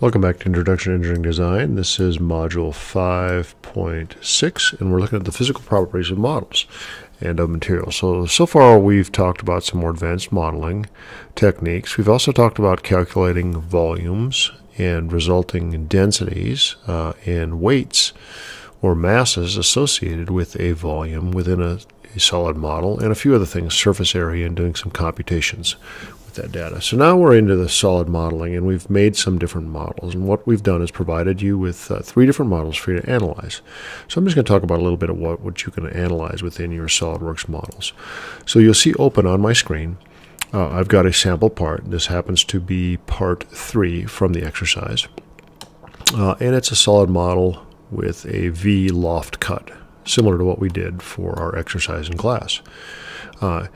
Welcome back to Introduction to Engineering Design. This is Module 5.6, and we're looking at the physical properties of models and of materials. So, so far we've talked about some more advanced modeling techniques. We've also talked about calculating volumes and resulting densities uh, and weights or masses associated with a volume within a, a solid model, and a few other things, surface area, and doing some computations with that data. So now we're into the solid modeling and we've made some different models. And what we've done is provided you with uh, three different models for you to analyze. So I'm just going to talk about a little bit of what, what you can analyze within your SOLIDWORKS models. So you'll see open on my screen. Uh, I've got a sample part. This happens to be part three from the exercise. Uh, and it's a solid model with a V loft cut, similar to what we did for our exercise in class. Uh,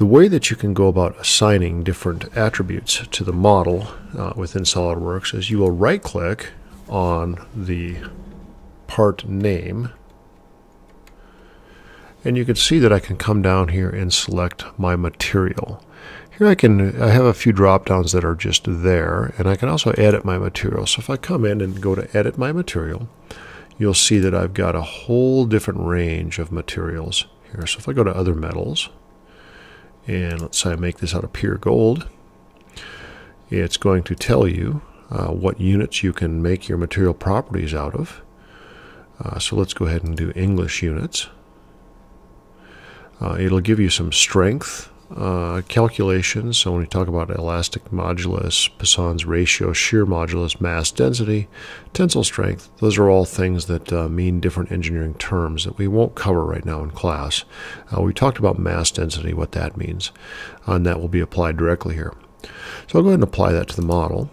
the way that you can go about assigning different attributes to the model uh, within SOLIDWORKS is you will right click on the part name and you can see that I can come down here and select my material. Here I can I have a few drop downs that are just there and I can also edit my material. So if I come in and go to edit my material you'll see that I've got a whole different range of materials here. So if I go to other metals and let's say I make this out of pure gold, it's going to tell you uh, what units you can make your material properties out of. Uh, so let's go ahead and do English units. Uh, it'll give you some strength uh, calculations. So when we talk about elastic modulus, Poisson's ratio, shear modulus, mass density, tensile strength, those are all things that uh, mean different engineering terms that we won't cover right now in class. Uh, we talked about mass density, what that means, and that will be applied directly here. So I'll go ahead and apply that to the model.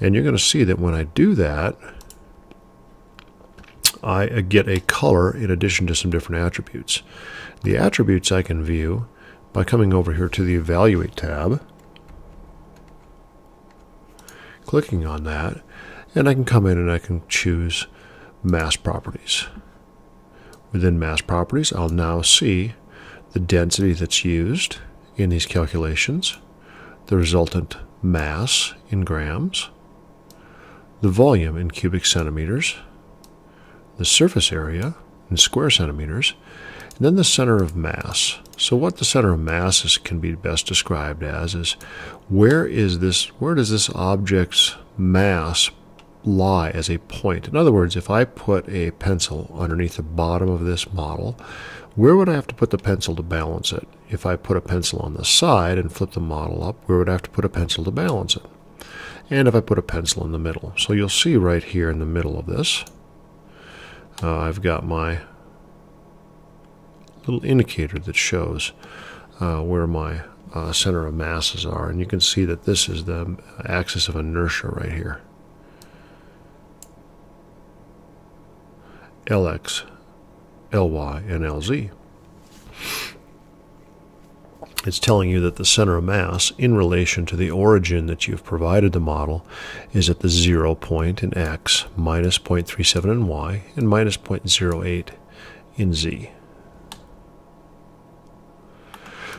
And you're going to see that when I do that, I get a color in addition to some different attributes. The attributes I can view by coming over here to the Evaluate tab, clicking on that, and I can come in and I can choose Mass Properties. Within Mass Properties, I'll now see the density that's used in these calculations, the resultant mass in grams, the volume in cubic centimeters, the surface area in square centimeters, and then the center of mass. So what the center of mass is, can be best described as is where is this where does this object's mass lie as a point? In other words, if I put a pencil underneath the bottom of this model, where would I have to put the pencil to balance it? If I put a pencil on the side and flip the model up, where would I have to put a pencil to balance it? And if I put a pencil in the middle. So you'll see right here in the middle of this, uh, I've got my little indicator that shows uh, where my uh, center of masses are. And you can see that this is the axis of inertia right here. Lx, Ly, and Lz. It's telling you that the center of mass in relation to the origin that you've provided the model is at the zero point in x, minus 0.37 in y, and minus 0.08 in z.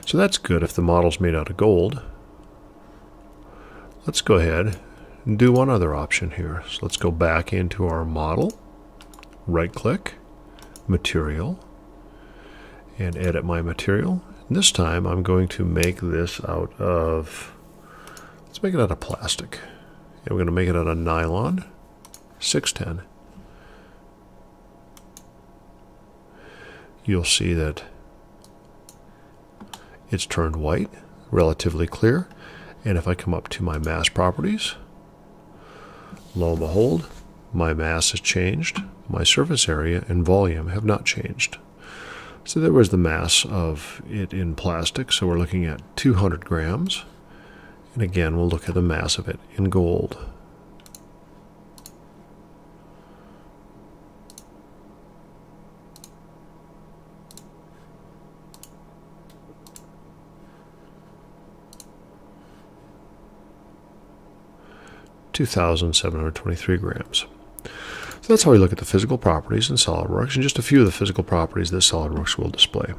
So that's good if the model's made out of gold. Let's go ahead and do one other option here. So let's go back into our model, right click, material, and edit my material. And this time I'm going to make this out of, let's make it out of plastic. And we're going to make it out of nylon, 610. You'll see that it's turned white, relatively clear. And if I come up to my mass properties, lo and behold, my mass has changed. My surface area and volume have not changed. So there was the mass of it in plastic. So we're looking at 200 grams. And again, we'll look at the mass of it in gold. 2,723 grams. So that's how we look at the physical properties in SOLIDWORKS and just a few of the physical properties that SOLIDWORKS will display.